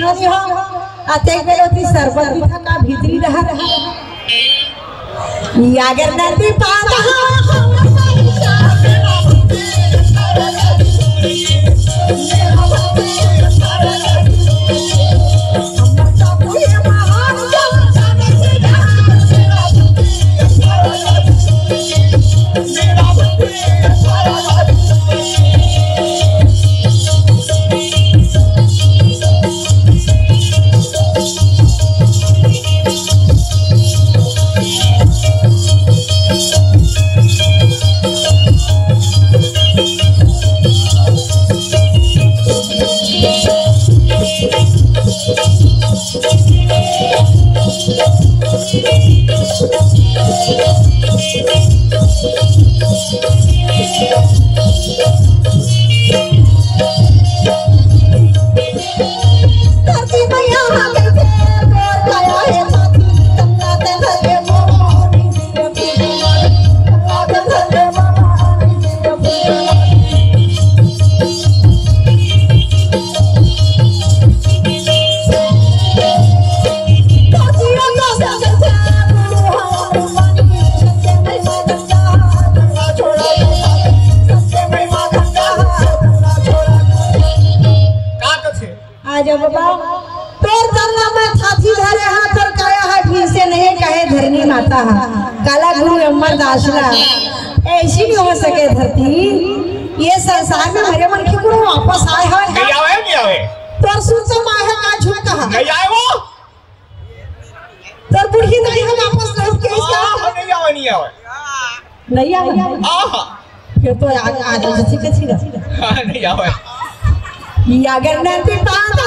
सुनानी हो। आते गए होती सरबत भी था भीतरी रहा यागर नदी पादा में धरे हाथ और काया है फिर से नहीं कहे धरनी माता है काला गुरु अमर दासला ऐसी नहीं हो सके धरती ये संसार में मेरे मन की गुरु वापस आए हैं नहीं हैं आवे नहीं आवे परसों से माहे का झूठ कहा नहीं आए वो तर बुढ़ी नहीं हम वापस लौट के इसका आह, नहीं आवे नहीं आवे नहीं आवे आह फिर तो आज आज जैसे कैसी ना हाँ, नहीं आवे ये अगर नदी पादा